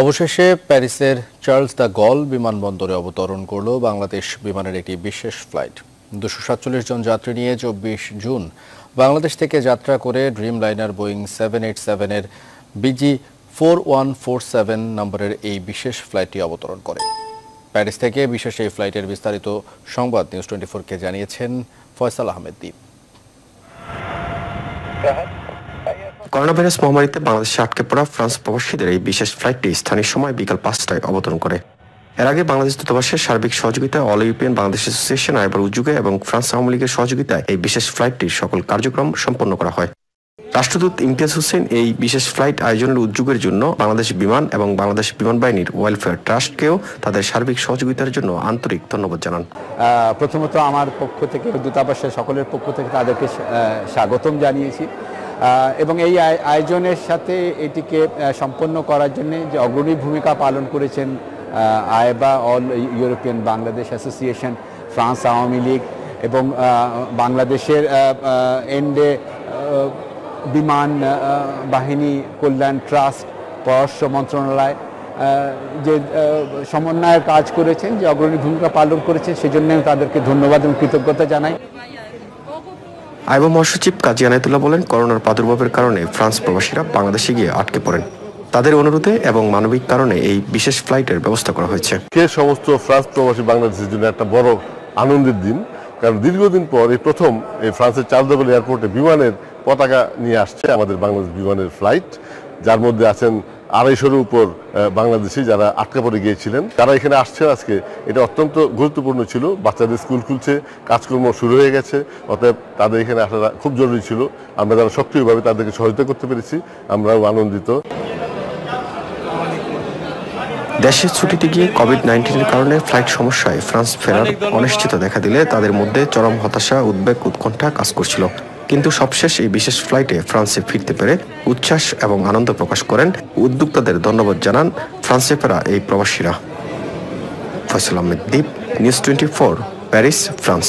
অবশেষে প্যারিসের Charles the গল বিমানবন্দরে অবতরণ করল বাংলাদেশ বিমানের একটি বিশেষ ফ্লাইট। দুশো সাতচল্লিশ জন যাত্রী নিয়ে চব্বিশ জুন বাংলাদেশ থেকে যাত্রা করে dream liner Boeing seven eight সেভেনের BG four one four seven নম্বরের এই বিশেষ ফ্লাইটটি অবতরণ করে। প্যারিস থেকে বিশেষ এই ফ্লাইটের বিস্তারিত সংবাদ নিউজ টোয়েন্টি ফোরকে জানিয়েছেন ফয়সাল আহমেদ দ্বীপ করোনা ভাইরাস মহামারীতে বাংলাদেশে আটকে পড়া ফ্রান্স প্রবাসীদের এই বিশেষ ফ্লাইটটি স্থানীয় সময় বিকাল পাঁচটায় অবতরণ করে। এর আগে বাংলাদেশ দূতাবাসের সার্বিক সহযোগিতায় অল ইউরোপিয়ান বাংলাদেশ অ্যাসোসিয়েশন আইবার উদ্যোগে এবং ফ্রান্স আওয়ামী লীগের সহযোগিতায় এই বিশেষ ফ্লাইটটির সকল কার্যক্রম সম্পন্ন করা হয়। রাষ্ট্রদূত ইমতিয়াজ হোসেন এই বিশেষ ফ্লাইট আয়োজনের উদ্যোগের জন্য বাংলাদেশ বিমান এবং বাংলাদেশ বিমান বাহিনীর ওয়েলফেয়ার ট্রাস্টকেও তাদের সার্বিক সহযোগিতার জন্য আন্তরিক ধন্যবাদ জানান। প্রথমত আমার পক্ষ থেকে, দূতাবাসের সকলের পক্ষ থেকে তাদেরকে স্বাগতম জানিয়েছি। এবং এই আয়- আয়োজনের সাথে এটিকে সম্পন্ন করার জন্য যে অগ্রণী ভূমিকা পালন করেছেন আয়বা all European Bangladesh association, France Awami League এবং বাংলাদেশের এন্ডে বিমান বাহিনী কল্যাণ ট্রাস্ট, পররাষ্ট্র মন্ত্রণালয় যে সমন্বয়ের কাজ করেছেন, যে অগ্রণী ভূমিকা পালন করেছেন সেজন্য তাদেরকে ধন্যবাদ এবং কৃতজ্ঞতা জানাই। আইবা মহাসচিব কাজী আনায়তুল্লাহ বলেন, করোনার প্রাদুর্ভাবের কারণে ফ্রান্স প্রবাসীরা বাংলাদেশে গিয়ে আটকে পড়েন। তাদের অনুরোধে এবং মানবিক কারণে এই বিশেষ ফ্লাইটের ব্যবস্থা করা হয়েছে। কে সমস্ত ফ্রান্স প্রবাসী বাংলাদেশের জন্য একটা বড় আনন্দের দিন, কারণ দীর্ঘদিন পর এই প্রথম এই ফ্রান্সের চার্লদগল এয়ারপোর্টে বিমানের পতাকা নিয়ে আসছে আমাদের বাংলাদেশ বিমানের ফ্লাইট, যার মধ্যে আছেন আড়াইশোর উপর বাংলাদেশি যারা আটকা পড়ে গিয়েছিলেন তারা এখানে আসছে আজকে। এটা অত্যন্ত গুরুত্বপূর্ণ ছিল। বাচ্চাদের স্কুল খুলছে কাজকর্ম শুরু হয়ে গেছে। অতএব তাদের এখানে আসাটা খুব জরুরি ছিল। আমরা যারা সক্রিয়ভাবে তাদেরকে সহায়তা করতে পেরেছি আমরাও আনন্দিত। দেশে ছুটিতে গিয়ে কোভিড নাইন্টিনের কারণে ফ্লাইট সমস্যায় ফ্রান্স ফেরার অনিশ্চিত দেখা দিলে তাদের মধ্যে চরম হতাশা উদ্বেগ উৎকণ্ঠা কাজ করছিল। কিন্তু সবশেষ এই বিশেষ ফ্লাইটে ফ্রান্সে ফিরতে পেরে উচ্ছ্বাস এবং আনন্দ প্রকাশ করেন উদ্যোক্তাদের ধন্যবাদ জানান ফ্রান্সে ফেরা এই প্রবাসীরা। Faisal Ahmed Dwip News Twenty Four Paris France